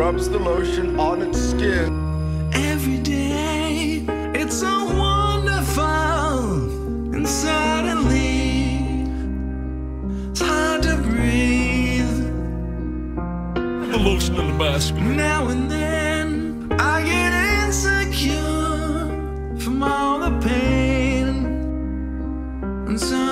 rubs the lotion on its skin. Every day, it's so wonderful, and suddenly, it's hard to breathe. The lotion in the basket. Now and then, I get insecure from all the pain, and so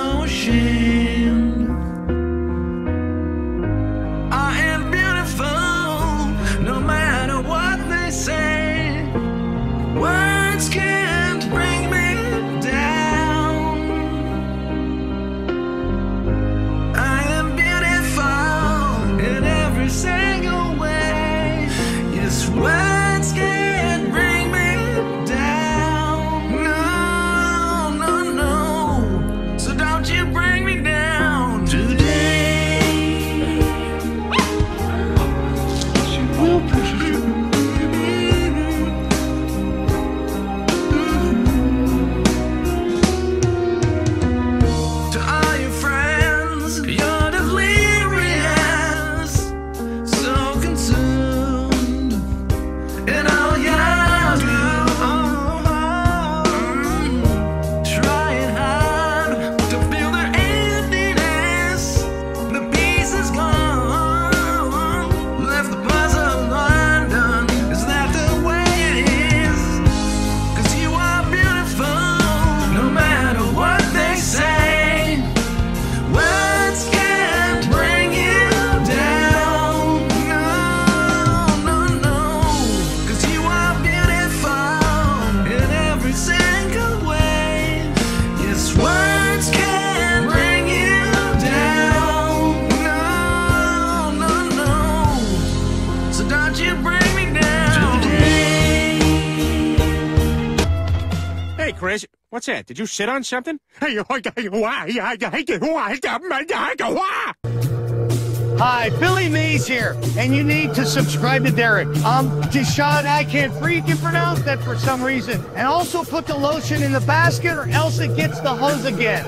in Hey, Chris, what's that? Did you sit on something? Hi, Billy Mays here, and you need to subscribe to Derrick. Um, Deshaun, I can't freaking pronounce that for some reason. And also put the lotion in the basket or else it gets the hose again.